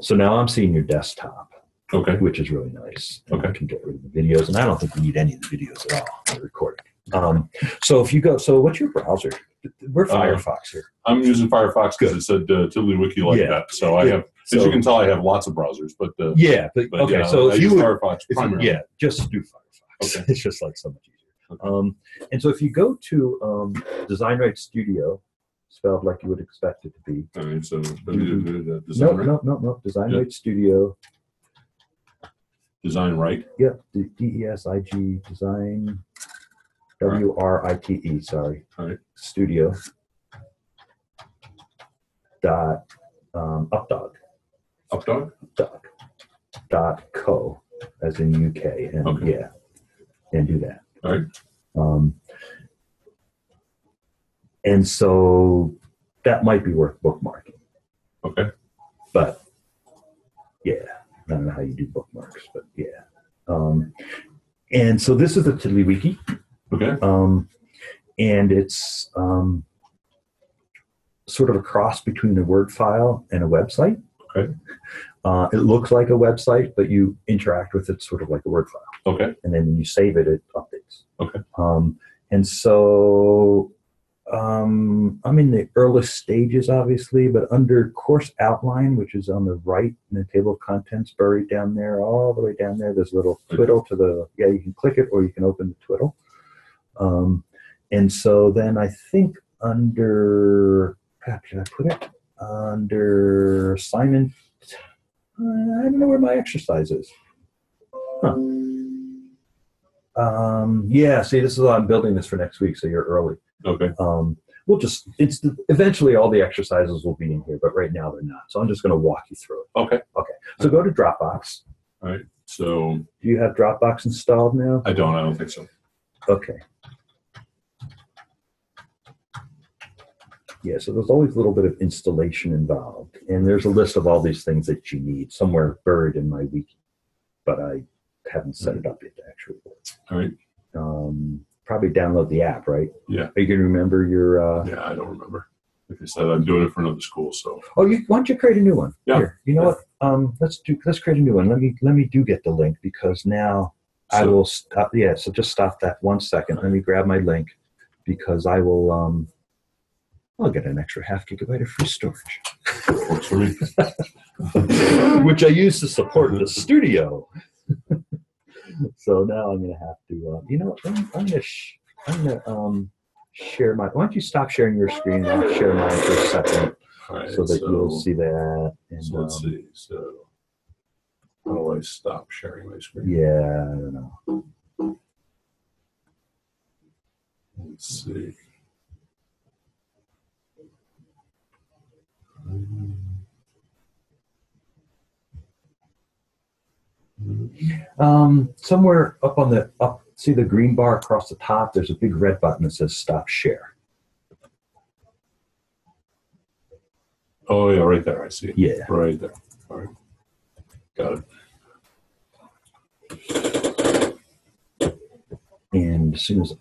So now I'm seeing your desktop, Okay. which is really nice. And Okay. I can get rid of the videos, and I don't think we need any of the videos at all recording. Um, so if you go, so what's your browser? We're Uh, Firefox here. I'm using Firefox because it said uh, TiddlyWiki like Yeah. that. So I Yeah. have, as So- you can tell, I have lots of browsers, but, uh, Yeah, but, but okay. yeah, so I if use you would, Firefox if- primarily. yeah, just do Firefox. Okay. It's just like so much easier. Okay. Um, and so if you go to um, DesignWrite Studio, spelled like you would expect it to be. All right. So design No, right. no, no, no. Design Yeah. Right Studio. Design right. Yep. D E S I G Design. W R I T E. Sorry. Alright. Studio. Dot um, updog. Updog. Dot. Dot co, as in UK, and Okay. yeah, and do that. Alright. Um, and so that might be worth bookmarking, Okay. but yeah, I don't know how you do bookmarks, but yeah. Um, and so this is the TiddlyWiki, Okay. um, and it's um, sort of a cross between a Word file and a website. Okay. Uh, it looks like a website, but you interact with it sort of like a Word file Okay. and then when you save it, it updates. Okay. Um, and so um, I'm in the earliest stages, obviously, but under course outline, which is on the right in the table of contents, buried down there, all the way down there, there's a little twiddle to the, yeah, you can click it or you can open the twiddle. Um, and so then I think under, crap, should I put it? Under assignment, uh, I don't know where my exercise is. Huh. Um, yeah, see, this is I'm building this for next week, so you're early. Okay. Um, we'll just it's eventually all the exercises will be in here, but right now they're not. So I'm just going to walk you through it. Okay. Okay. So go to Dropbox. All right. So Do you have Dropbox installed now? I don't. I don't think so. Okay. Yeah, so there's always a little bit of installation involved, and there's a list of all these things that you need somewhere buried in my wiki, but I haven't set it up yet actually. All right. Um, probably download the app, right? Yeah. Are you can remember your? Uh, Yeah. I don't remember. Like I said, I'm doing it for another school. So Oh, you, why don't you create a new one? Yeah. Here, you know Yeah. what? Um, let's do. Let's create a new one. Let me. Let me do get the link because now I will stop. Yeah. So just stop that one second. Let me grab my link because I will. Um, I'll get an extra half gigabyte of free storage, works for me. which I use to support the studio. so now I'm going to have to. Uh, you know? I'm, I'm going to. Sh- I'm to um, share my. Why don't you stop sharing your screen? and I'll share mine for a second right. so that you'll see that. And, So let's um, see. So how do I stop sharing my screen? Yeah, I don't know. Let's see. Um, somewhere up on the up, see the green bar across the top. There's a big red button that says "Stop Share." Oh yeah, right there. I see. it. Yeah. Right there. All right. Got it. And as soon as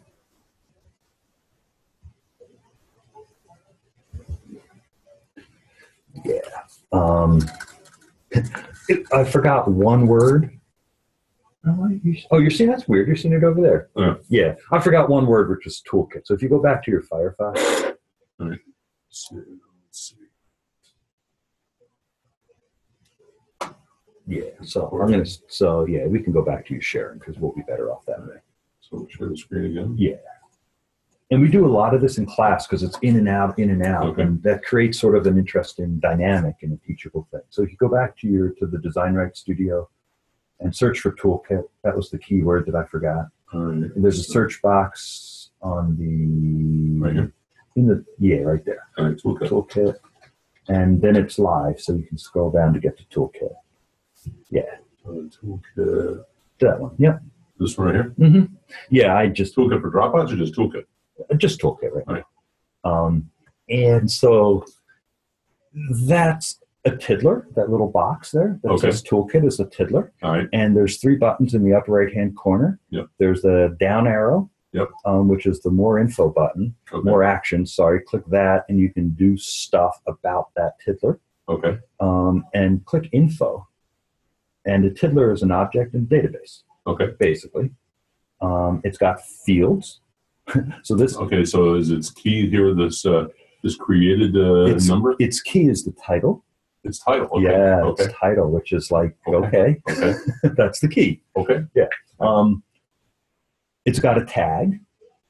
yeah, um, I forgot one word. Oh, you, oh, you're seeing that's weird. You're seeing it over there. Yeah. yeah, I forgot one word, which is toolkit. So if you go back to your Firefox, Let's see. Let's see. yeah. So I'm gonna. So yeah, we can go back to you sharing because we'll be better off that way. So we'll share the screen again. Yeah. And we do a lot of this in class because it's in and out, in and out, Okay. and that creates sort of an interesting dynamic and a teachable thing. So if you go back to your to the DesignWrite Studio and search for toolkit, that was the key word that I forgot. And there's a search box on the Right here. in the yeah right there right. Toolkit. toolkit, and then it's live, so you can scroll down to get to toolkit. Yeah, Uh, toolkit. that one. Yep. This one right here. Mm-hmm. Yeah, I just Toolkit for Dropbox or just toolkit? just toolkit right. Right. Um, and so that's a tiddler, that little box there that Okay. says toolkit is a tiddler. All right. And there's three buttons in the upper right hand corner. Yep. There's the down arrow Yep. Um, which is the more info button, Okay. more actions. Sorry, click that, and you can do stuff about that tiddler. Okay. Um, and click info, and a tiddler is an object in database, Okay. basically. Um, it's got fields. so this Okay. So is its key here this uh, this created uh, It's- number? its key is the title. Its title. Okay. Yeah, Okay. its title, which is like Okay. okay, Okay. that's the key. Okay. Yeah. Um, it's got a tag,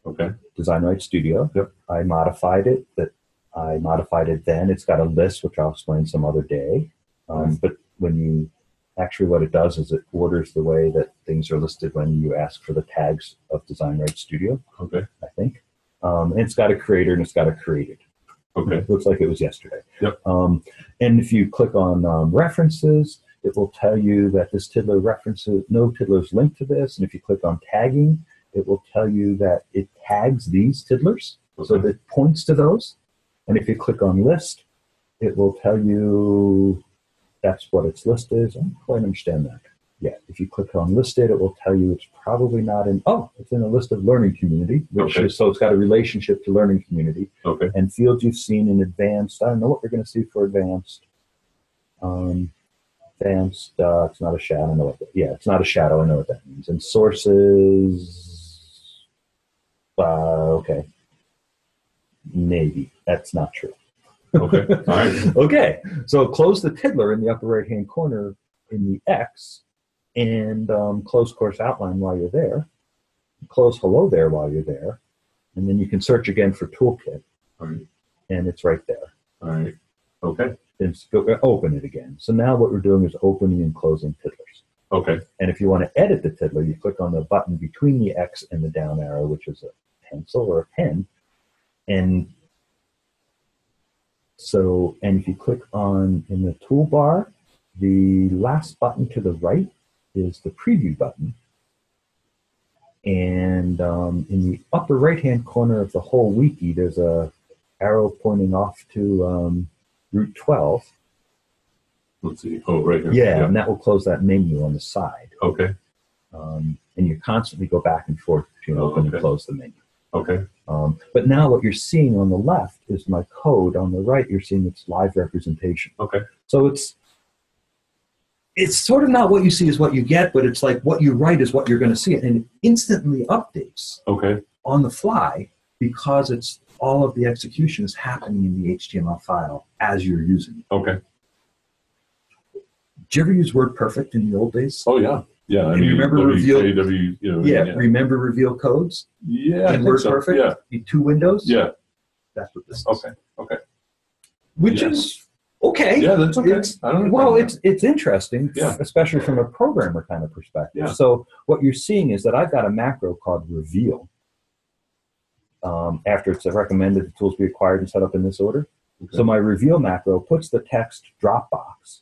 Okay. DesignWrite Studio. Yep. I modified it. That I modified it then. It's got a list, which I'll explain some other day. Um, but when you actually, what it does is it orders the way that things are listed when you ask for the tags of DesignWrite Studio. Okay. I think. Um, and it's got a creator and it's got a created. Okay. It looks like it was yesterday. Yep. Um, and if you click on um, references, it will tell you that this tiddler references no tiddlers linked to this. And if you click on tagging, it will tell you that it tags these tiddlers, so Okay. that it points to those. And if you click on list, it will tell you that's what its list is. I don't quite understand that yet. If you click on listed, it will tell you it's probably not in. Oh, it's in a list of learning community, which Okay. is so it's got a relationship to learning community Okay. and fields you've seen in advanced. I don't know what we're going to see for advanced. Um, advanced, uh, it's not a shadow. I know what that, yeah, it's not a shadow. I know what that means. And sources, uh, okay, maybe that's not true. Okay. All right. okay, so close the tiddler in the upper right hand corner in the X and um, close course outline while you're there. Close hello there while you're there. And then you can search again for toolkit right. and it's right there. All right. Okay. And uh, open it again. So now what we're doing is opening and closing tiddlers. Okay. And if you want to edit the tiddler, you click on the button between the X and the down arrow, which is a pencil or a pen. And so, and if you click on in the toolbar, the last button to the right is the preview button. And um, in the upper right hand corner of the whole wiki, there's a arrow pointing off to um, Route 12. Let's see. Oh, right here. Yeah, and that will close that menu on the side. Okay. Um, and you constantly go back and forth between Oh, open and close the menu. Okay. Um, but now what you're seeing on the left is my code. On the right, you're seeing its live representation. Okay. So it's it's sort of not what you see is what you get, but it's like what you write is what you're going to see, and it instantly updates Okay. on the fly because it's all of the execution is happening in the HTML file as you're using it. Okay. Did you ever use WordPerfect in the old days? Oh yeah. Yeah. I mean, remember W- reveal- KW, you know. yeah, Yeah. remember reveal codes Yeah. In think so. WordPerfect? Yeah. in two windows? Yeah. That's what this is. Okay. Okay. Which Yeah. is okay. Yeah. That's okay. It's- I don't. Well, it's it's interesting, Yeah. especially from a programmer kind of perspective. Yeah. So what you're seeing is that I've got a macro called reveal. Um, after it's recommended the tools be acquired and set up in this order. Okay. So my reveal macro puts the text Dropbox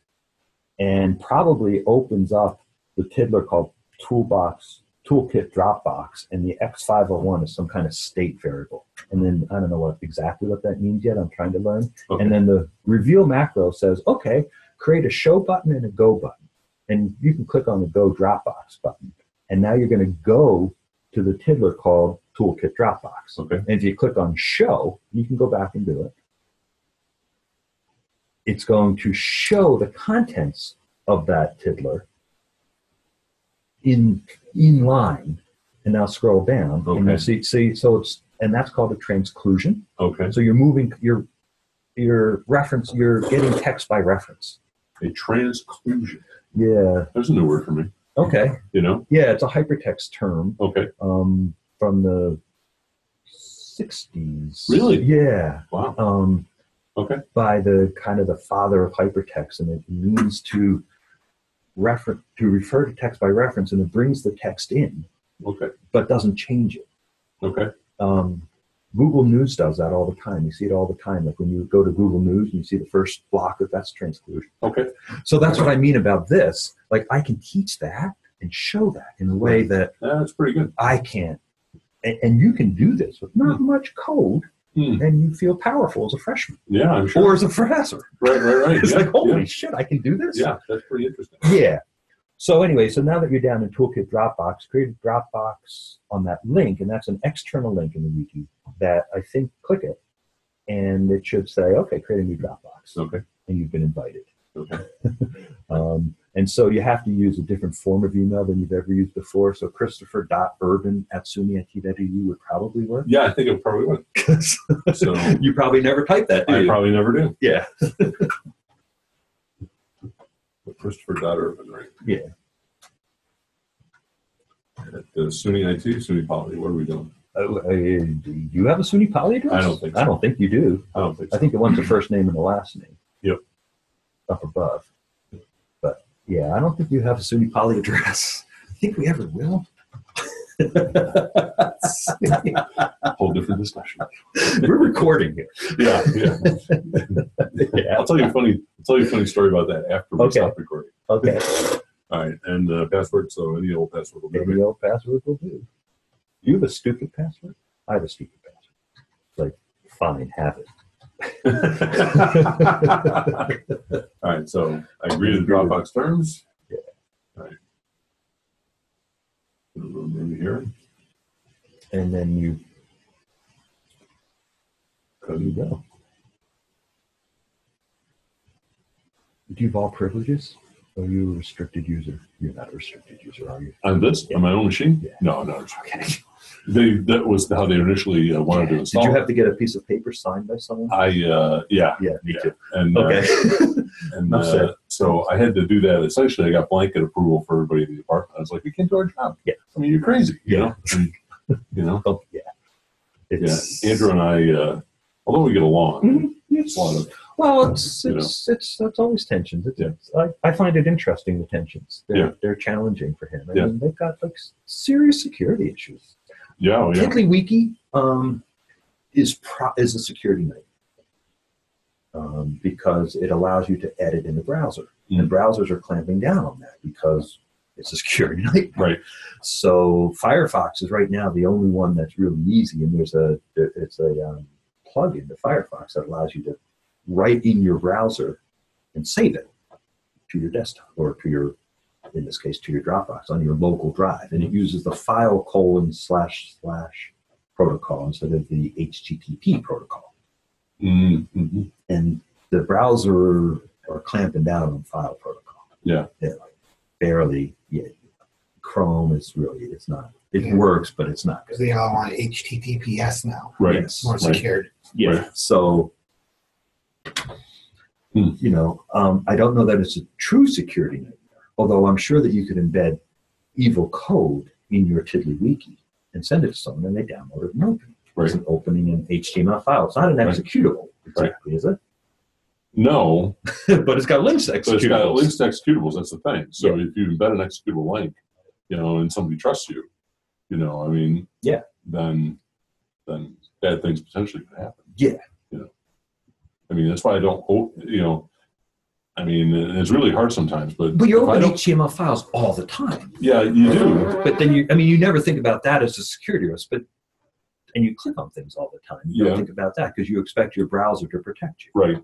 and probably opens up the tiddler called toolbox toolkit Dropbox, and the X501 is some kind of state variable. And then I don't know what exactly what that means yet. I'm trying to learn. Okay. And then the reveal macro says, okay, create a show button and a go button. And you can click on the go Dropbox button. And now you're going to go to the tiddler called Toolkit Dropbox. Okay. And if you click on show, you can go back and do it. It's going to show the contents of that tiddler in in line. And now scroll down and Okay. you see see so it's and that's called a transclusion. Okay. So you're moving your your reference. You're getting text by reference. A transclusion. Yeah. There's a new word for me. Okay. You know. Yeah, it's a hypertext term Okay. um, from the '60s. Really? Yeah. Wow. Um, Okay. by the kind of the father of hypertext, and it means to refer to refer to text by reference, and it brings the text in, Okay. but doesn't change it. Okay. Um, Google News does that all the time. You see it all the time. Like when you go to Google News and you see the first block of that's transclusion. Okay. So that's what I mean about this. Like I can teach that and show that in a way that Yeah, that's pretty good. I can't. And, and you can do this with not much code, Hmm. and you feel powerful as a freshman Yeah, I'm sure. or as a professor. right. Right. Right. It's yeah, like, holy yeah. shit, I can do this. Yeah, that's pretty interesting. Yeah. So anyway, so now that you're down in Toolkit Dropbox, create a Dropbox on that link, and that's an external link in the wiki that I think click it, and it should say, okay, create a new Dropbox, Okay. and you've been invited. Okay. Um, and so you have to use a different form of email than you've ever used before. So Christopher.urban at SUNY would probably work. Yeah, I think it would probably would. So you probably never type that, do I probably never do. yeah. But Christopher Dot Urban, right? Yeah. At the SUNY IT, SUNY Poly, what are we doing? Uh, uh, do you have a SUNY Poly address? I don't think so. I don't think you do. I don't think I think it wants the first name and the last name. Yep. Up above. Yeah, I don't think you have a SUNY Poly address. I think we ever will. Whole different discussion. We're recording here. Yeah, yeah. Yeah. I'll tell you a funny. I'll tell you a funny story about that after we Okay. stop recording. Okay. All right, and uh, password. So any old password will do. Any old password will do. You have a stupid password? I have a stupid password. Like, fine, have it. All right, so I agree to the Dropbox terms. Yeah. All right. Put a little name here. And then you, there you go. Do you have all privileges? Or are you a restricted user? You're not a restricted user, are you? On this, on my own machine? Yeah. No, no. Okay. They that was how they initially uh, wanted to Did install. you it. have to get a piece of paper signed by someone? I uh, yeah, yeah, me yeah. too. and uh, Okay. and Enough said. uh, so I had to do that. Essentially, I got blanket approval for everybody in the department. I was like, "We can't do our job." Yeah. I mean, you're crazy. You Yeah. know. And, you know. oh, yeah. Yeah. It's, Andrew and I, uh, although we get along, Mhm. it's a lot of Well, it's You it's it's that's always tensions. It's, Yeah. it's- I, I find it interesting the tensions. They're Yeah. they're challenging for him. I Yeah. mean, they've got like serious security issues. yeah, oh, yeah, TiddlyWiki um, is pro- is a security nightmare um, because it allows you to edit in the browser, and Mm. browsers are clamping down on that because it's a security nightmare. right. So Firefox is right now the only one that's really easy, and there's a it's a um, plugin to Firefox that allows you to write in your browser and save it to your desktop or to your, in this case, to your Dropbox on your local drive, and it uses the file colon slash slash protocol instead of the HTTP protocol, Mm-hmm. and the browser are clamping down on file protocol. Yeah. They're like barely. Yeah, Chrome is really it's not. It Yeah. works, but it's not Because good. they all want HTTPS now. Right. Yes. More Right. secured. Yeah. Right. So, Hmm. you know, um, I don't know that it's a true security nightmare. Although I'm sure that you could embed evil code in your TiddlyWiki and send it to someone, and they download it and open it. Right. It's an opening an HTML file. It's not an Right. executable exactly, is it? No, but it's got links to but it's got executables. links to executables. That's the thing. So if you embed an executable link, you know, and somebody trusts you, you know, I mean, Yeah. then then bad things potentially could happen. Yeah. I mean, that's why I don't. You know, I mean, it's really hard sometimes. But But you're opening HTML files all the time. Yeah, you do. But then you, I mean, you never think about that as a security risk, but, and you click on things all the time. You Yeah. don't think about that because you expect your browser to protect you. Right.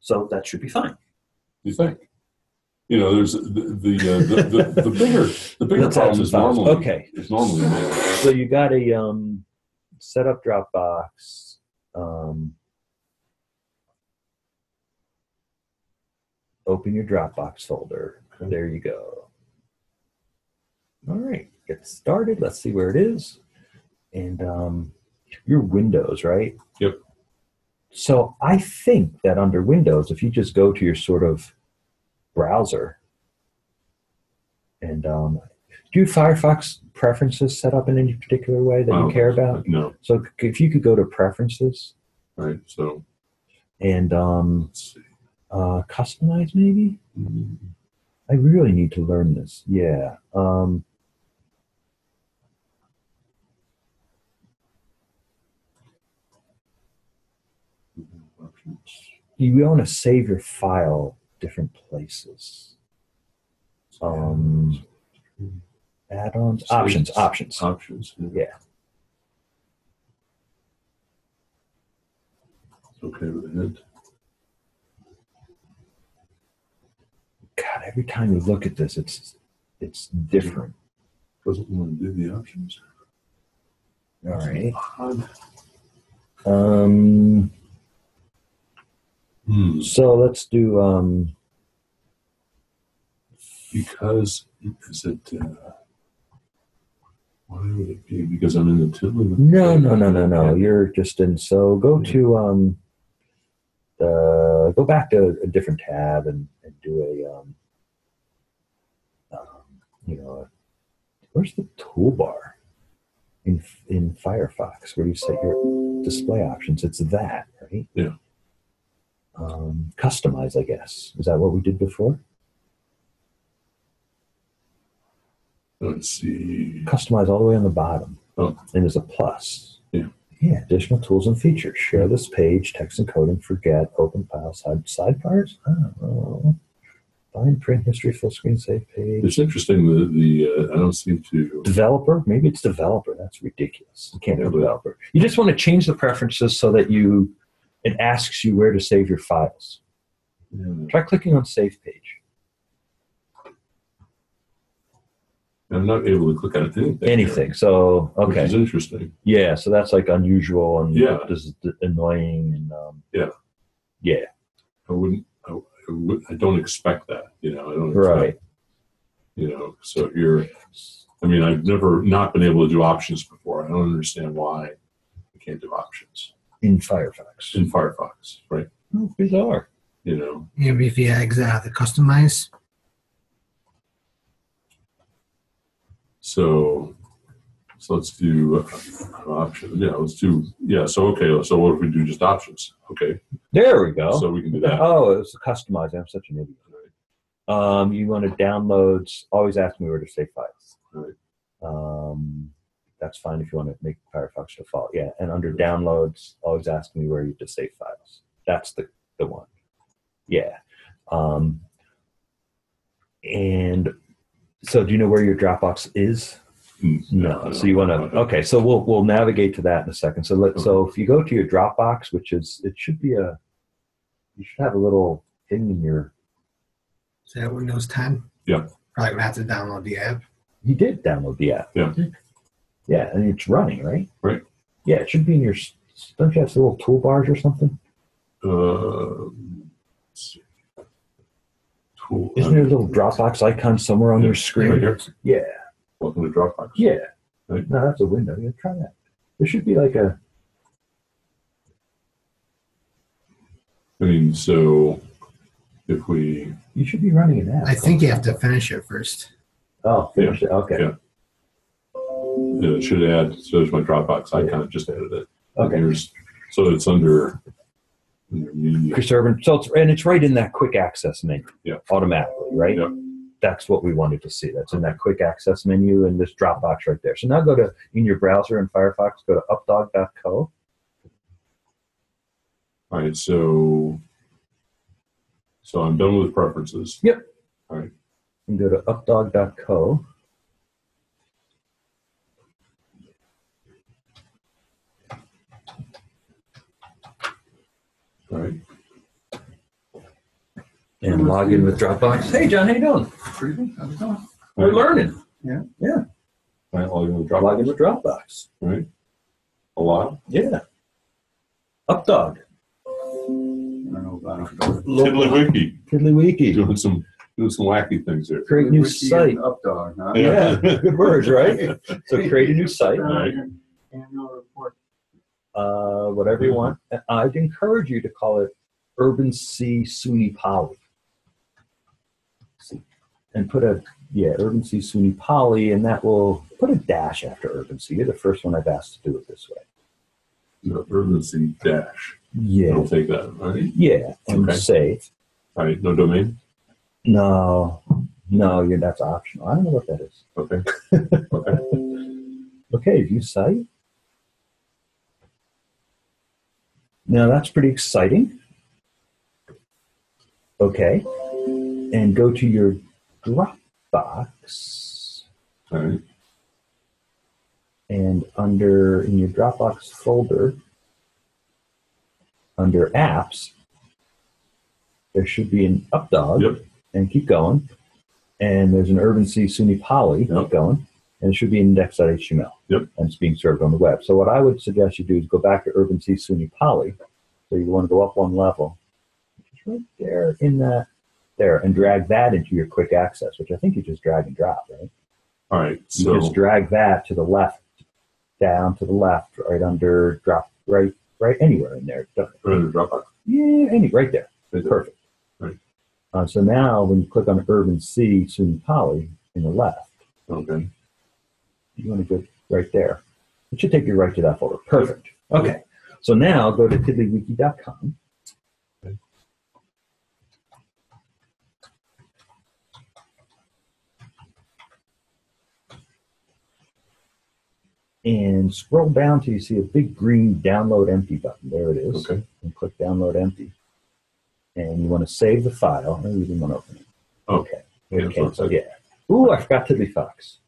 So that should be fine. You think? You know, there's the the uh, the, the, the bigger the bigger Let's problem is normally Okay. is normally. So you got a um, set up Dropbox. Um, open your Dropbox folder. There you go. All right, get started. Let's see where it is. And um, your Windows, right? Yep. So I think that under Windows, if you just go to your sort of browser and um, do you Firefox preferences set up in any particular way that you Oh, care about? No, So if you could go to preferences right? So and um, let's see. Uh, customize, maybe. I really need to learn this. Yeah. Um, you want to save your file different places. Um, add-ons, options, options. options. Yeah. Okay with it. God, every time you look at this, it's It's different. Doesn't want to do the options. All right. Um, Hmm. so let's do um, Because is it? Uh, why would it be? Because I'm in the Tiddly. no, no, no, no, no. You're just in. So go to um, the go back to a different tab and, and do a um, um, you know, where's the toolbar in in Firefox where you set your display options? It's that, right? Yeah. Um, customize, I guess. Is that what we did before? Let's see. Customize all the way on the bottom. Oh. And there's a plus. Yeah. Additional tools and features. Share this page, text encoding, forget, open file, side sidebars. Oh. Find print history, full screen save page. It's interesting that the uh, I don't seem to. Developer, maybe it's developer. That's ridiculous. You can't Yeah, do developer. You just want to change the preferences so that you it asks you where to save your files. Yeah. Try clicking on save page. I'm not able to click on anything. here, Anything. So Which okay. is interesting. Yeah, so that's like unusual and Yeah. this is annoying and um, Yeah. yeah, I wouldn't. I, I, would, I don't expect that. You know. I don't. Expect, right. You know. So you're. I mean, I've never not been able to do options before. I don't understand why I can't do options In Firefox. in Firefox, right? Oh, bizarre. You know. Maybe if you exit out the customize, So, so let's do uh, options. Yeah, let's do. Yeah. So okay. So what if we do just options? Okay. There we go. So we can do that. Oh, it's was customized. I'm such an idiot. Um, you want to downloads? Always ask me where to save files. Right. Um, that's fine if you want to make Firefox default. Yeah, and under downloads, always ask me where you to save files. That's the the one. Yeah. Um, and so, do you know where your Dropbox is? Mm, No. So you want to? Okay. So we'll we'll navigate to that in a second. So let so if you go to your Dropbox, which is it should be a you should have a little thing in your. is that Windows 10? Yeah. Probably gonna have to download the app. You did download the app. Yeah. Yeah, and it's running, right? Right. Yeah, it should be in your. Don't you have some little toolbars or something? Uh, let's see. Tool. Isn't there a little Dropbox icon somewhere on Yeah, your Right screen? here. Yeah. Welcome to Dropbox. Yeah. Right. No, that's a window. Yeah, try that. There should be like a. I mean, so if we, You should be running an app. I think you have to finish it first. Oh, finish it. Okay. Yeah. It should add, so there's my Dropbox icon, just added it. Okay. Here's, so it's under, media. Preserving. So it's and it's right in that quick access menu. Yeah. Automatically, right? Yeah. That's what we wanted to see. That's in that quick access menu and this Dropbox right there. So now go to in your browser in Firefox, go to updog.co. All right, so, so I'm done with preferences. Yep. All right. And go to updog.co. All right. and log in with Dropbox. Hey, John, how you doing? Pretty good. How's it going? We're learning. All right, log in with Dropbox. Log in with Dropbox. All right. A lot. Yeah. Updog. I don't know about it. Tiddlywinky, Tiddlywinky. doing some, doing some wacky things there. Create new Wiki site. and Updog, huh? Yeah, good words, right? So create a new site, Right. Annual report. Uh, whatever you want. I'd encourage you to call it Urban C SUNY Poly. And put a, yeah, Urban C SUNY Poly, and that will put a dash after Urban C. You're the first one I've asked to do it this way. No, urgency dash. Yeah. I'll take that. Right. Yeah, and Okay. save. All right. No domain. No, no, you're, that's optional. I don't know what that is. Okay. Okay. Okay, view site. Now that's pretty exciting. Okay, and go to your Dropbox, All right. and under in your Dropbox folder, under apps, there should be an updog, Yep. and keep going. and there's an Urban C SUNY Poly Yep. going, and it should be index.html. Yep. And it's being served on the web. So what I would suggest you do is go back to Urban C SUNY Poly. So you want to go up one level, which is right there in that there, and drag that into your quick access, which I think you just drag and drop, right? All right. So You just drag that to the left, down to the left, right under drop, right, right anywhere in there. Right the Dropbox. Yeah, any right there. Right there. Perfect. Right. Uh, so now when you click on Urban C SUNY Poly in the left, Okay. You want to go right there. It should take you right to that folder. Perfect. Okay. So now go to tiddlywiki.com. And scroll down till you see a big green download empty button. There it is. Okay. And click download empty. And you want to save the file. Oh, you didn't want to open it. Oh. Okay. Okay. so So yeah. Ooh, I forgot Tiddly Fox.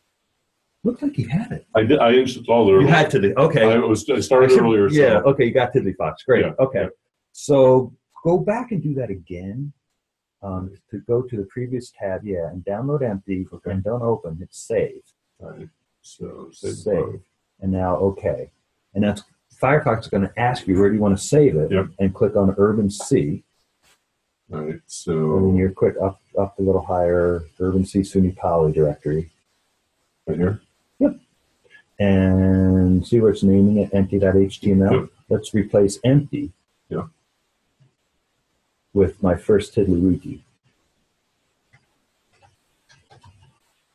Looks like you had it. I did. I installed it. You had Tiddly. Okay. I was. I started I should- earlier. So. Yeah. Okay. You got Tiddly Fox. Great. Yeah, okay. yeah. So go back and do that again. Um, to go to the previous tab, yeah, and download empty Okay. and don't open. Hit save. Right. So save. Save. And now okay. And that's Firefox is going to ask you where do you want to save it, Yep. and click on Urban C. All right. So and then you're quick up up a little higher, Urban C SUNY Poly directory, right here. And see where it's naming it empty.html. Yep. Let's replace empty. Yeah. With my first TiddlyWiki.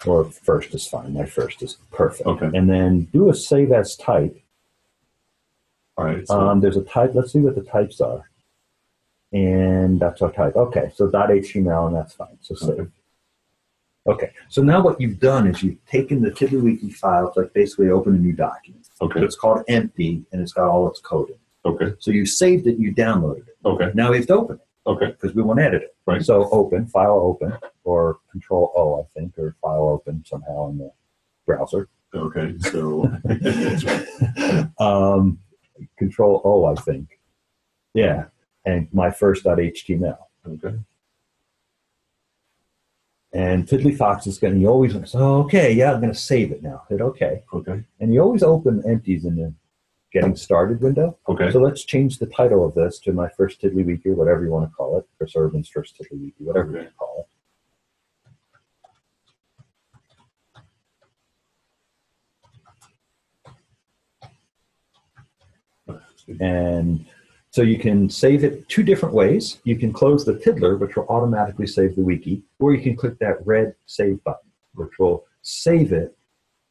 Or first is fine. My first is perfect. Okay. And then do a save as type. All right. So, Um, there's a type. Let's see what the types are. And that's our type. Okay, so .html, and that's fine. So save. Okay. Okay, so now what you've done is you've taken the TiddlyWiki file to like basically open a new document. okay. It's called empty, and it's got all its code in. Okay. So you saved it, you downloaded it. Okay. Now we have to open it Okay. because we want to edit it. Right. So open, file open, or control O, I think, or file open somehow in the browser. Okay. So. um, control O, I think. Yeah. And my first .html. okay. And Tiddly Fox is going to, you always, so, okay, yeah, I'm going to save it now. Hit OK. Okay. And you always open empties in the getting started window. Okay. So let's change the title of this to my first Tiddlywiki, or whatever you want to call it, Chris Urban's first Tiddlywiki, whatever you Okay. want to call it. And so you can save it two different ways. You can close the Tiddler, which will automatically save the wiki, or you can click that red save button, which will save it.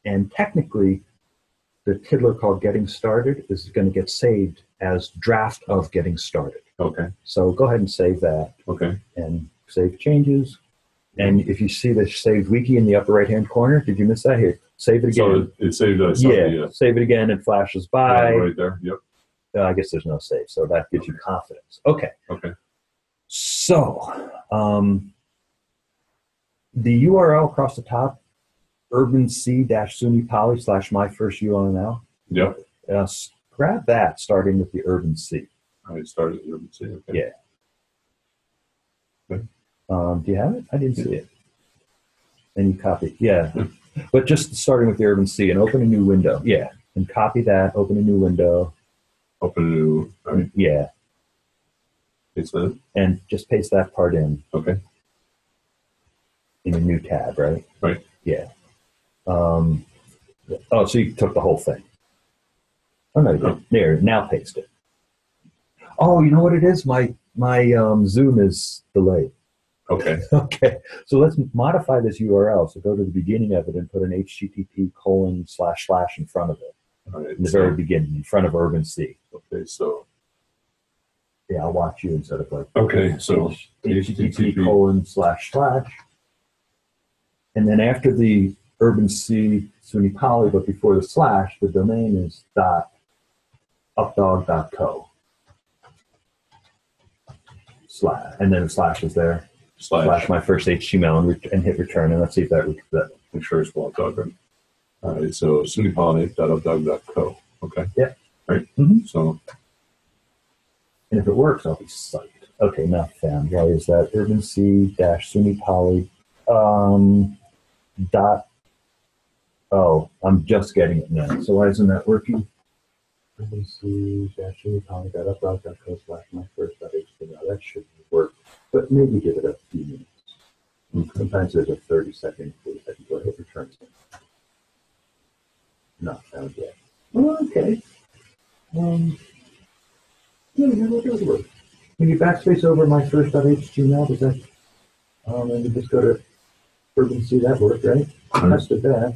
And technically, the Tiddler called Getting Started is going to get saved as draft of Getting Started. Okay. So go ahead and save that Okay. and save changes. And if you see the saved wiki in the upper right hand corner, did you miss that here? Save it So again. it, it saved us. yeah, save it again. It flashes by. Right there. Yep. Uh, I guess there's no save, so that gives you confidence. Okay. Okay. So, um, the URL across the top, urban c dash SUNY poly slash my first URL. Yep. Uh, grab that starting with the urban C. I started. Let me see. Okay. Yeah. Okay. Um, do you have it? I didn't see it. And you copy, yeah. but just starting with the urban C and open a new window. Yeah. And copy that, open a new window. Open a new. Yeah. Paste that. And just paste that part in. Okay. in a new tab, right? Right. Yeah. Um, oh, so you took the whole thing. Oh no, you didn't. There, now paste it. Oh, you know what it is? My my um, Zoom is delayed. Okay. Okay, so let's modify this URL. So go to the beginning of it and put an HTTP colon slash slash in front of it right. in the very beginning, in front of Urban C. Okay. So. Yeah, I'll watch you instead of like Okay. So. HTTP colon slash slash. And then after the urban C SUNY poly, but before the slash, the domain is dot updog.co. Slash, and then the slash is there. Slash. Slash my first HTML and, ret- and hit return. And let's see if that, that Make sure it's well done. All right. So SUNYPollinate.updog.co. Okay. Yeah. Right. Mhm. So. and if it works, I'll be psyched. Okay, now found. Why is that? Urban C dash SUNY poly Um, dot. Oh, I'm just getting it now. So why isn't that working? Let me see. Dash any column dot upload dot co slash my first dot HTML. That should work, but maybe give it a few minutes. Sometimes there's a 30 second, 40 second delay. It returns it. Not found yet. Oh, okay. Um, yeah, that does work. When you backspace over my first .html, does that, um, and you just go to Urban C that work, right? Right. Tested that.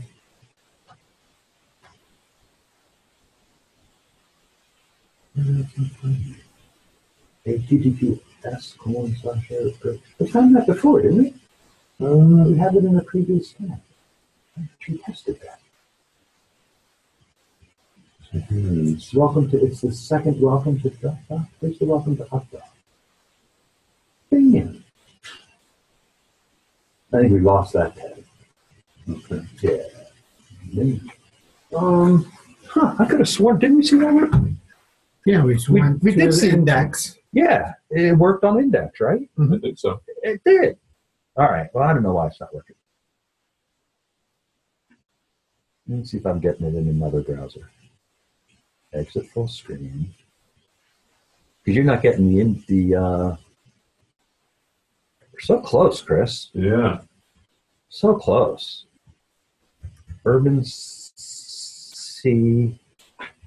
HTTPS colon slash error. We found that before, didn't we? Uh, we had it in a previous tab. We tested that. It's welcome to, it's the second welcome to Dropbox. Where's the welcome to Updog? Bam. I think we lost that tab. Okay. Yeah. Then- Um, huh, I could have sworn, didn't we see that one? Yeah, we We- we did see- index. Yeah, it worked on index, right? I think so. It did. All right. Well, I don't know why it's not working. Let me see if I'm getting it in another browser. Exit full screen. Because you're not getting the in the. Uh, we're so close, Chris. Yeah. So close. Urban C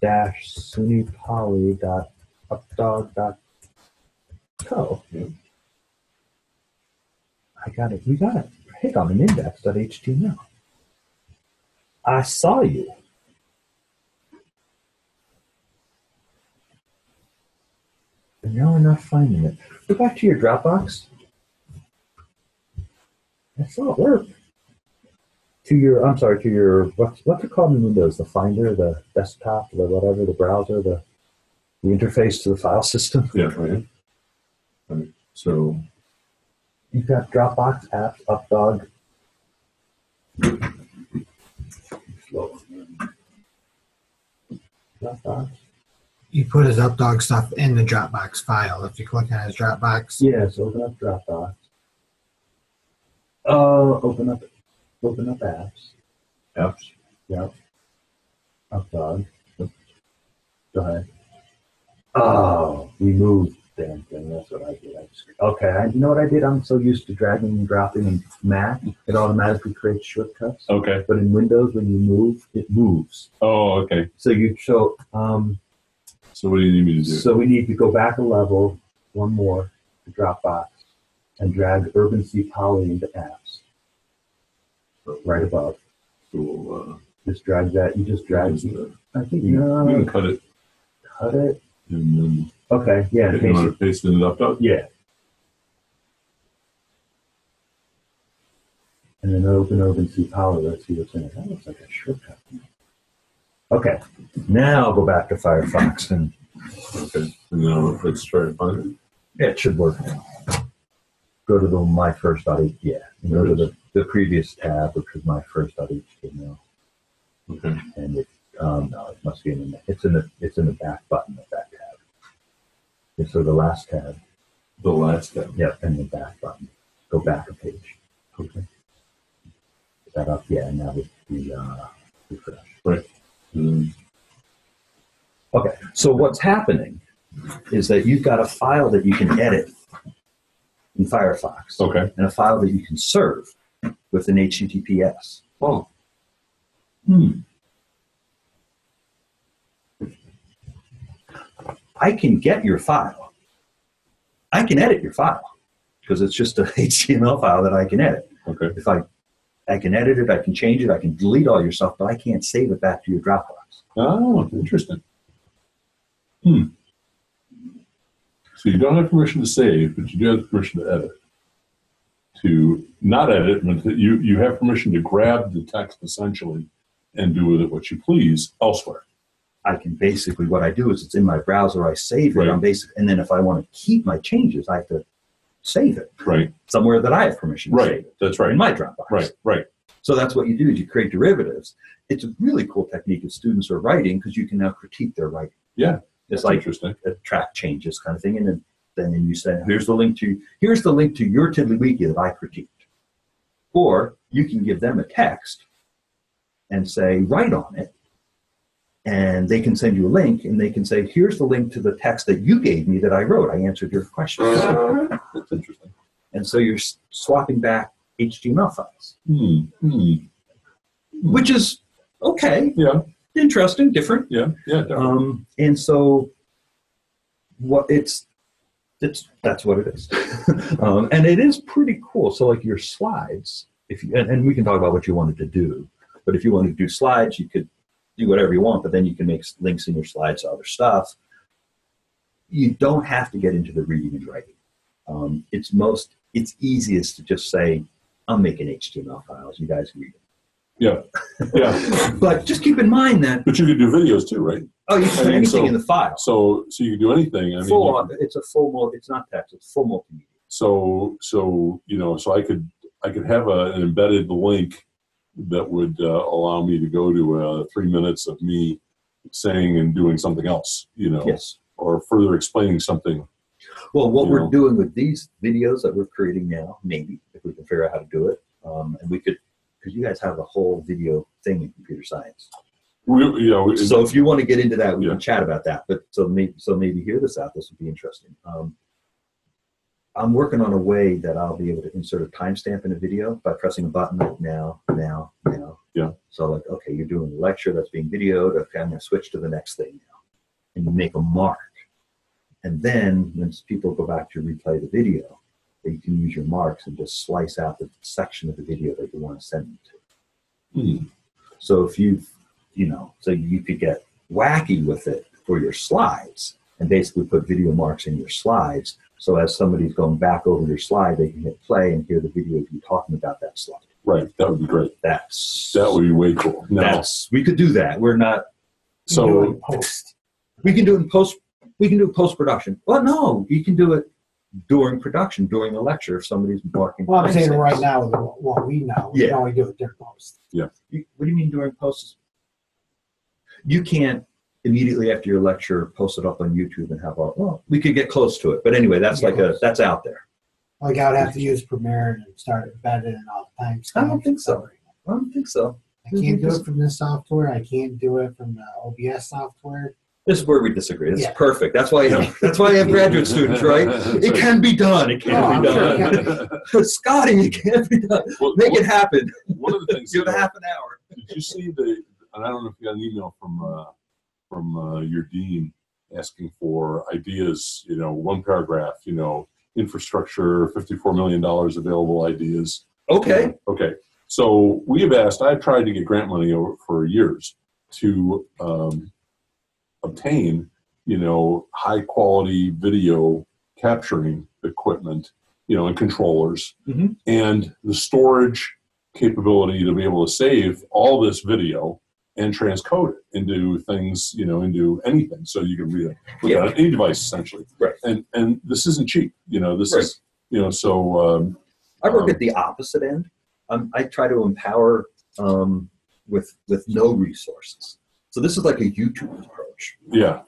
dash SUNY Poly dot updog dot co. I got it. We got it. Hit on an index dot HTML. I saw you. And now we're not finding it. Go back to your Dropbox. I saw it work. To your, I'm sorry, to your, what's, what's it called in Windows? The Finder, the desktop, the whatever, the browser, the, the interface to the file system. Yeah. Right. Right. So You've got Dropbox, apps, Updog. Slow. Dropbox. He put his updog stuff in the Dropbox file. If you click on his Dropbox, Yes, open up Dropbox. Uh, open up, open up apps. apps. Yep. Updog. Go ahead. Oh, remove damn thing. That's what I did. I just, okay, I, you know what I did? I'm so used to dragging and dropping in Mac, it automatically creates shortcuts. Okay. But in Windows, when you move, it moves. Oh, okay. So you so um So what do you need me to do? so we need to go back a level, one more to Dropbox, and drag Urban C Poly into apps right above. So we'll, uh, Just drag that. You just drag. the- I think you, can we can cut it cut it. and then Okay, yeah, in you want it- to paste it in yeah. And then open Urban C Poly. Let's see what's in it. That looks like a shortcut. Okay, now I'll go back to Firefox and Okay. And now let's try to find it. it should work. Go to the my first dot yeah. and Go to the, the previous tab, which was my first dot HTML, Okay. and it um, no, it must be in the it's in the it's in the back button of that tab. It's so the last tab, The last step. yeah, and the back button. Go back a page. Okay. Is that up? Yeah, and now we, we uh, refresh. Okay, so what's happening is that you've got a file that you can edit in Firefox. okay. and a file that you can serve with an HTTPS. Oh. Hmm. I can get your file. I can edit your file because it's just a HTML file that I can edit. Okay. If I, I can edit it, I can change it, I can delete all your stuff, but I can't save it back to your Dropbox. Oh, interesting. Hmm. So you don't have permission to save, but you do have permission to edit. To not edit, but you, you have permission to grab the text essentially and do with it what you please elsewhere. I can basically what I do is it's in my browser, I save it. Right. I'm basic, and then if I want to keep my changes, I have to save it Right. somewhere that I have permission to save Right. it. That's right. in my Dropbox. Right. Right. So that's what you do is you create derivatives. It's a really cool technique if students are writing because you can now critique their writing. Yeah. It's That's like interesting. a track changes kind of thing. And then, then you say, here's the link to here's the link to your Tiddly Wiki that I critiqued. Or you can give them a text and say, write on it. And they can send you a link and they can say, here's the link to the text that you gave me that I wrote. I answered your question. That's interesting. and so you're swapping back HTML files, Hmm. Hmm. which is okay, Yeah. Interesting, different. Yeah. Yeah. Um, and so what it's it's that's what it is. um, and it is pretty cool. So like your slides, if you and, and we can talk about what you wanted to do, but if you wanted to do slides, you could do whatever you want, but then you can make links in your slides to other stuff. You don't have to get into the reading and writing. Um, it's most it's easiest to just say, I'm making HTML files, you guys read it. Yeah. Yeah. But just keep in mind that But you could do videos too, right? oh, you can do anything so- in the file. So, so you can do anything. I full on, it's a full mul- it's not text it's full multimedia so so you know so i could i could have a, an embedded link that would uh, allow me to go to uh, three minutes of me saying and doing something else you know yes or further explaining something well what we're know. doing with these videos that we're creating now maybe if we can figure out how to do it um, and we could because you guys have a whole video thing in computer science. We, you know so if you want to get into that we Yeah. can chat about that but so maybe so maybe hear this out this would be interesting. Um, i'm working on a way that i'll be able to insert a timestamp in a video by pressing a button like now now now. Yeah. so like okay you're doing a lecture that's being videoed okay i'm going to switch to the next thing now. And you make a mark. And then when people go back to replay the video you can use your marks and just slice out the section of the video that you want to send them to Hmm. so if you've, you know, so you could get wacky with it for your slides and basically put video marks in your slides. So as somebody's going back over your slide, they can hit play and hear the video of you talking about that slide. right that would be great That's that would be way cool now that's we could do that. We're not. so post. We can do it in post. We can do post production. Well, no, you can do it during production during a lecture if somebody's marking. Well, I'm saying right now, what we know, we Yeah. can only do it during post. You, what do you mean during posts? You can't immediately after your lecture post it up on YouTube and have all. Well, we could get close to it, but anyway, that's like a that's out there. Like I would have to use Premiere and start embedding in all the time. I don't think so. I don't think so. I can't do it from this software. I can't do it from the OBS software. This is where we disagree. This Yeah. is perfect. That's why I have, that's why you have graduate students, right? It can be done. It Oh, can I'm be sure done. it can. Scotty, it can be done. Well, Make one- it happen. one of the things Give it you know, half an hour. Did you see the? And I don't know if you got an email from uh, from uh, your dean asking for ideas. You know, one paragraph. You know, infrastructure, fifty-four million dollars available ideas. Okay. Okay. So we have asked. I've tried to get grant money over for years to um, obtain, you know, high quality video capturing equipment, you know, and controllers, Mhm. and the storage capability to be able to save all this video and transcode it into things, you know, into anything. So you can read it with Yeah. any device essentially. Right. And and this isn't cheap. You know, this Right. is you know so. Um, I work Um, at the opposite end. Um, I try to empower um, with with no resources. So this is like a YouTube approach. Yeah.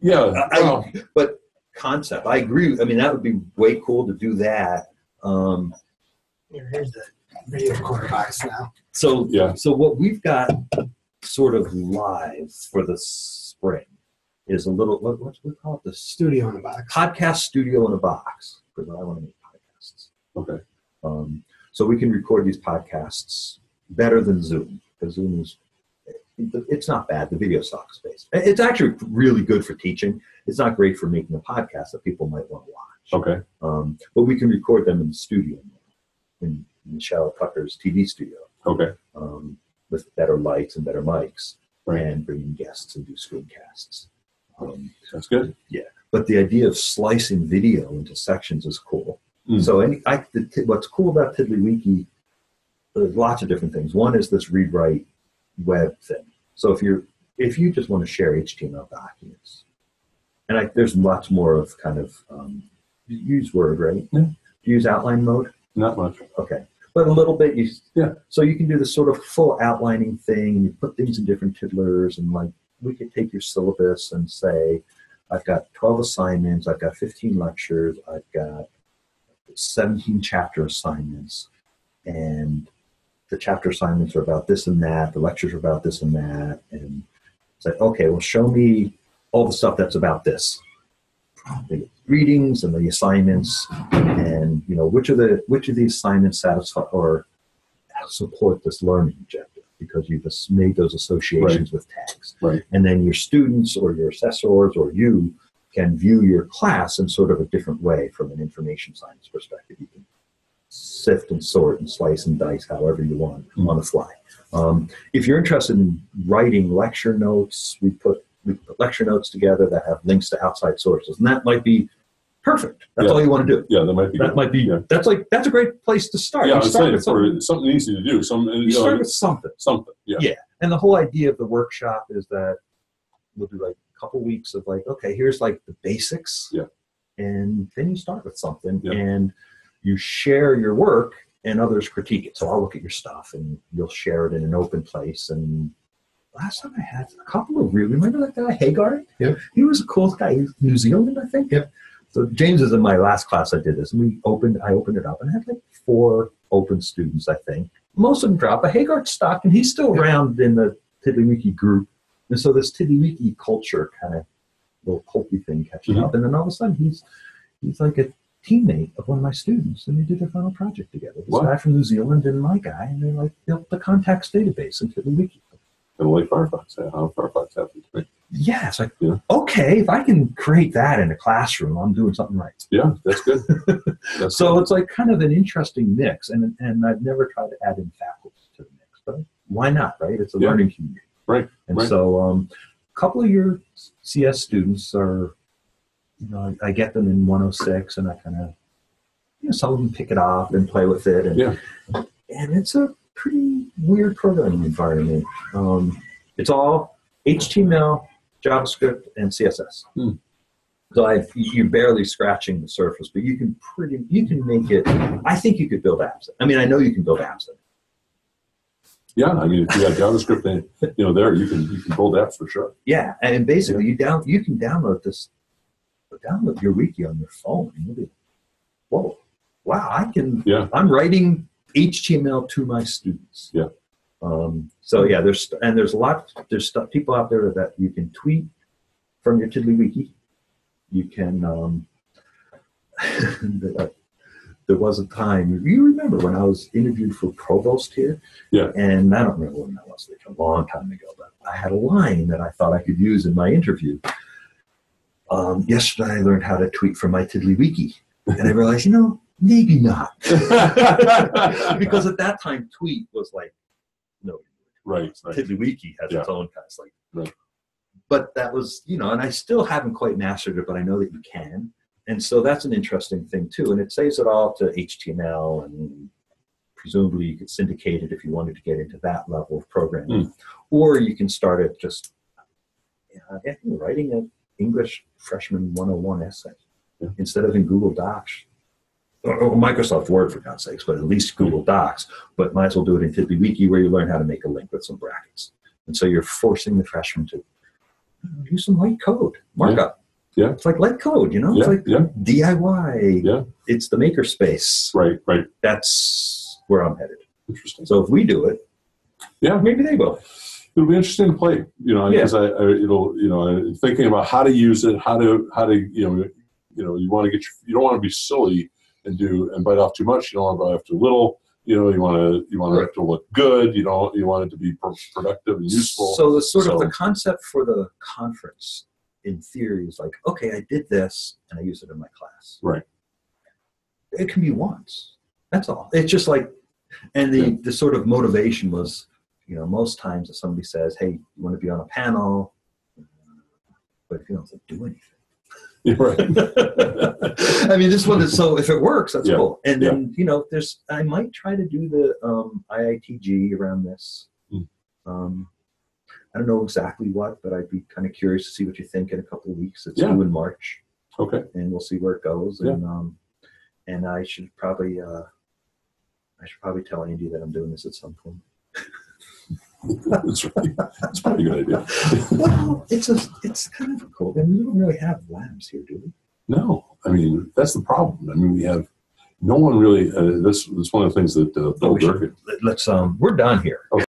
Yeah. I- well, But concept, I agree. I mean, that would be way cool to do that. Um, Here, here's the video recorder box now. so Yeah. So what we've got sort of live for the spring is a little what what's we call it the Studio in a box. podcast studio in a box because I want to make podcasts. okay. Um, so we can record these podcasts better than Zoom because Zoom is it's not bad. The video sucks. Based. It's actually really good for teaching. It's not great for making a podcast that people might want to watch. Okay. Um, but we can record them in the studio in Michelle Tucker's TV studio Okay. um, with better lights and better mics Right. and bring in guests and do screencasts. Um, That's good. Yeah. But the idea of slicing video into sections is cool. Mm. So any, I, the, what's cool about TiddlyWiki, there's lots of different things. One is this read write web thing. So if you're if you just want to share HTML documents, and I, there's lots more of kind of um, use Word, right? Yeah. Do you use outline mode? Not much. Okay. But a little bit, you Yeah. So you can do this sort of full outlining thing. And you put things in different tiddlers, and like we could take your syllabus and say, I've got 12 assignments, I've got 15 lectures, I've got 17 chapter assignments. and the chapter assignments are about this and that, the lectures are about this and that, and it's like, okay, well, show me all the stuff that's about this. The readings and the assignments, and you know which of the which of the assignments satisfy or support this learning objective because you've made those associations with tags. Right. And then your students or your assessors or you can view your class in sort of a different way from an information science perspective. You can sift and sort and slice and dice however you want Mm. on the fly. Um, if you're interested in writing lecture notes, we put we put lecture notes together that have links to outside sources, and that might be perfect. That's Yeah. all you want to do. Yeah, that might be. That good. might be. Yeah. That's like that's a great place to start. Yeah, you start with something, for something easy to do. Some you you know, start with something. something. Yeah. Yeah. And the whole idea of the workshop is that we'll do like a couple weeks of like, okay, here's like the basics. Yeah. And then you start with something Yeah. and you share your work and others critique it. So I'll look at your stuff and you'll share it in an open place. And last time I had a couple of really, remember that guy, Hagar? Yep. He was a cool guy. He's New Zealand, I think. Yep. So James is in my last class I did this. And we opened, I opened it up and I had like four open students, I think most of them dropped, But Hagar's stuck, and he's still Yeah. around in the Tiddlywiki group. And so this Tiddlywiki culture kind of little culty thing catching Mhm. up. And then all of a sudden he's he's like a teammate of one of my students, and they did their final project together. This Wow. guy from New Zealand and my guy, and they like built the contacts database in Tiddlywiki. Kind of like Firefox. Yeah, how Firefox happened to me. Yeah, it's like Yeah. okay, if I can create that in a classroom, I'm doing something right. Yeah, that's good. That's So it's like kind of an interesting mix, and and I've never tried to add in faculty to the mix, but why not, right? It's a Yeah. learning community, Right, And right. so, um, a couple of your CS students are, you know, I, I get them in 106, and I kind of, you know, some of them pick it up and play with it, and Yeah. and it's a pretty weird programming environment. Um, it's all HTML, JavaScript, and CSS. Hmm. So I, you're barely scratching the surface, but you can pretty, you can make it. I think you could build apps. I mean, I know you can build apps. yeah. I mean, if you got JavaScript, in, you know, there you can you can build apps for sure. Yeah, and basically, you down, you can download this, download your wiki on your phone, and you'll be, whoa, wow, I can. Yeah. I'm writing HTML to my students. Yeah. Um, so yeah, there's and there's a lot. There's stuff, people out there that you can tweet from your Tiddlywiki. You can. Um, there was a time you remember when I was interviewed for provost here. Yeah. And I don't remember when that was. Like a long time ago, but I had a line that I thought I could use in my interview. Um, yesterday, I learned how to tweet from my Tiddlywiki, and I realized, you know, maybe not, because at that time, tweet was like no right, right. Tiddlywiki has its own kind of like. Right. But that was, you know, and I still haven't quite mastered it, but I know that you can. And so that's an interesting thing too. And it saves it all to HTML and presumably you could syndicate it if you wanted to get into that level of programming. Or you can start it just I think writing English freshman 101 essay Yeah. instead of in Google Docs. Or, or Microsoft Word for God's sakes, but at least Google Docs but might as well do it in Tiddlywiki where you learn how to make a link with some brackets. And so you're forcing the freshman to use some light code, markup. Yeah. It's like light code, you know? Yeah, It's like yeah. DIY. Yeah. It's the makerspace. Right, right. That's where I'm headed. Interesting. So if we do it, Yeah. maybe they will. It'll be interesting to play, you know, Yeah. because I, I, it'll, you know, thinking about how to use it, how to, how to, you know, you know, you want to get, your, you don't want to be silly and do and bite off too much. You don't want to bite off too little. You know, you want to, you want Right. it to look good. You don't, you want it to be productive and useful. So the sort of the concept for the conference in theory is like, okay, I did this and I use it in my class. Right. It can be once. That's all. It's just like, and the, the sort of motivation was, you know, most times if somebody says, hey, you want to be on a panel, but if you don't do anything. Yeah, right. I mean, this one is so. If it works, that's Yeah, cool. And then you know, there's. I might try to do the um, IITG around this. Hmm. Um, I don't know exactly what, but I'd be kind of curious to see what you think in a couple of weeks. It's Yeah. due in March, okay. and we'll see where it goes. Yeah. And um, and I should probably uh, I should probably tell Andy that I'm doing this at some point. That's right. That's probably a good idea. well, it's a it's kind of a cool. And we don't really have labs here, do we? No, I mean that's the problem. I mean we have, no one really. Uh, this is one of the things that uh, Bill Durkin. Let's um, we're done here. Okay.